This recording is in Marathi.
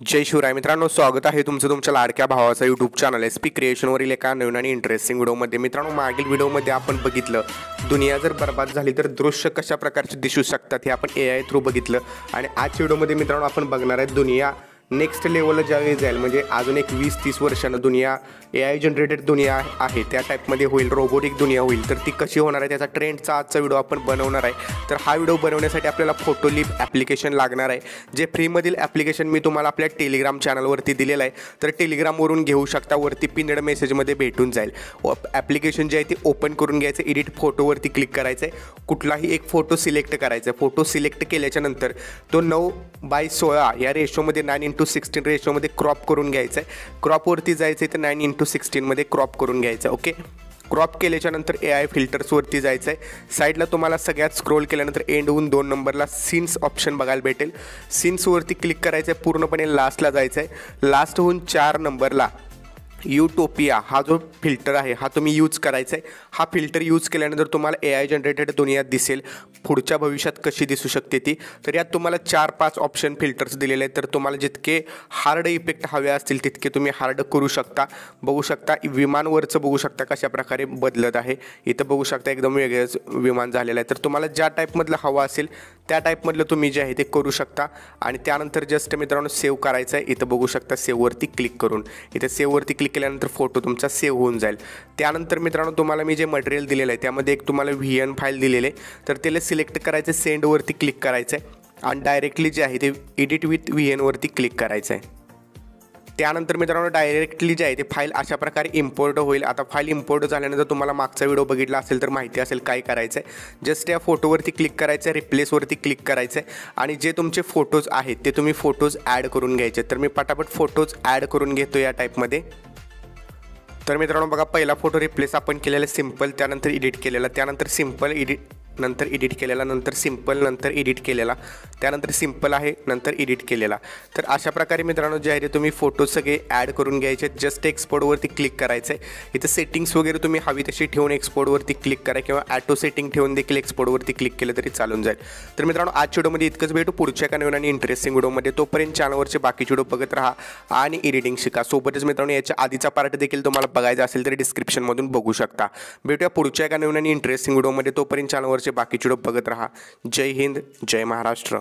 जय शिवराय मित्रांनो स्वागत आहे तुमचं तुमच्या लाडक्या भावाचा यूट्यूब चॅनल एस पी क्रिएशनवरील एका नवीन आणि इंटरेस्टिंग व्हिडिओमध्ये मित्रांनो मागील व्हिडिओमध्ये आपण बघितलं दुनिया जर बर्बाद झाली तर दृश्य कशा प्रकारचे दिसू शकतात हे आपण ए आय थ्रू बघितलं. आणि आजच्या व्हिडिओमध्ये मित्रांनो आपण बघणार आहे दुनिया नेक्स्ट लेवलला ज्यावेळी जाईल. म्हणजे अजून एक वीस तीस वर्षानं दुनिया ए आय जनरेटेड दुनिया आहे. त्या टाईपमध्ये होईल रोबोटिक दुनिया होईल. तर ती कशी होणार आहे? त्याचा ट्रेंडचा आजचा व्हिडिओ आपण बनवणार आहे. तर हा व्हिडिओ बनवण्यासाठी आपल्याला फोटोलिप ॲप्लिकेशन लागणार आहे. जे फ्रीमधील ॲप्लिकेशन मी तुम्हाला आपल्या टेलिग्राम चॅनलवरती दिलेलं आहे. तर टेलिग्रामवरून घेऊ शकता. वरती पिनड मेसेजमध्ये भेटून जाईल. ॲप्लिकेशन जे आहे ते ओपन करून घ्यायचं. एडिट फोटोवरती क्लिक करायचं आहे कुठलाही एक फोटो सिलेक्ट करायचा आहे फोटो सिलेक्ट केल्याच्यानंतर तो नऊ बाय सोळा या रेशोमध्ये नाईन इंटू सिक्स्टीन रेशोमध्ये क्रॉप करून घ्यायचं आहे क्रॉपवरती जायचं आहे तर नाईन इंटू सिक्स्टीनमध्ये क्रॉप करून घ्यायचं आहे ओके क्रॉप केल्याच्यानंतर ए आय फिल्टर्सवरती जायचं आहे साईडला तुम्हाला सगळ्यात स्क्रोल केल्यानंतर एंड होऊन दोन नंबरला सीन्स ऑप्शन बघायला भेटेल. सीन्सवरती क्लिक करायचं आहे पूर्णपणे लास्टला जायचं आहे लास्ट होऊन चार नंबरला युटोपिया हा जो फिल्टर आहे हा तुम्ही यूज करायचा आहे हा फिल्टर यूज केल्यानंतर तुम्हाला ए आय जनरेटेड दुनियात दिसेल. पुढच्या भविष्यात कशी दिसू शकते ती. तर यात तुम्हाला चार पाच ऑप्शन फिल्टर्स दिलेले आहेत. तर तुम्हाला जितके हार्ड इफेक्ट हवे असतील तितके तुम्ही हार्ड करू शकता. बघू शकता विमानवरचं बघू शकता कशा प्रकारे बदलत आहे. इथं बघू शकता एकदम वेगळंच विमान झालेलं आहे. तर तुम्हाला ज्या टाईपमधलं हवं असेल त्या टाईपमधलं तुम्ही जे आहे ते करू शकता. आणि त्यानंतर जस्ट मित्रांनो सेव्ह करायचं आहे. इथं बघू शकता सेव्हवरती क्लिक करून. इथं सेव्हवरती क्लिक केल्यानंतर फोटो तुमचा सेव्ह होऊन जाईल. त्यानंतर मित्रांनो तुम्हाला मी जे मटेरियल दिलेलं आहे त्यामध्ये एक तुम्हाला व्ही एन फाईल दिलेले आहे. तर त्याला सिलेक्ट करायचं सेंडवरती क्लिक करायचं आहे आणि डायरेक्टली जे आहे ते एडिट विथ व्ही एनवरती क्लिक करायचं आहे त्यानंतर मित्रांनो डायरेक्टली जे आहे ते फाईल अशा प्रकारे इम्पोर्ट होईल. आता फाईल इम्पोर्ट झाल्यानंतर तुम्हाला मागचा व्हिडिओ बघितला असेल तर माहिती असेल काय करायचं आहे जस्ट या फोटोवरती क्लिक करायचं आहे रिप्लेसवरती क्लिक करायचं आहे आणि जे तुमचे फोटोज आहेत ते तुम्ही फोटोज ॲड करून घ्यायचे. तर मी पटापट फोटोज ॲड करून घेतो या टाईपमध्ये तर मित्रांनो बघा पहिला फोटो रिप्लेस आपण केलेला सिंपल त्यानंतर एडिट केलेला. त्यानंतर सिंपल एडिट नंतर एडिट केलेला नंतर सिंपल नंतर एडिट केलेला. त्यानंतर सिंपल आहे नंतर एडिट केलेला. तर अशा प्रकारे मित्रांनो जे आहे ते तुम्ही फोटो सगळे ॲड करून घ्यायचे. जस्ट एक्सपोर्टवरती क्लिक करायचं आहे इथं सेटिंग्स वगैरे तुम्ही हवी तशी ठेवून एक्सपोर्टवरती क्लिक करा किंवा ॲटो सेटिंग ठेवून देखील एक्सपोर्टवरती क्लिक केलं तरी चालून जाईल. तर मित्रांनो आज व्हिडिओमध्ये इतकंच भेटू. पुढच्या एका नवीन आणि इंटरेस्टिंग व्हिडिओमध्ये तोपर्यंत चॅनलवरचे बाकीचे व्हिडिओ बघत राहा आणि एडिटिंग शिका. सोबतच मित्रांनो याच्या आधीचा पार्ट देखील तुम्हाला बघायचा असेल तरी डिस्क्रिप्शनमधून बघू शकता. भेटूया पुढच्या एका नवीन आणि इंटरेस्टिंग व्हिडिओमध्ये. तोपर्यंत चॅनलवरचे बाकीचे व्हिडिओ बघत राहा. जय हिंद जय महाराष्ट्र.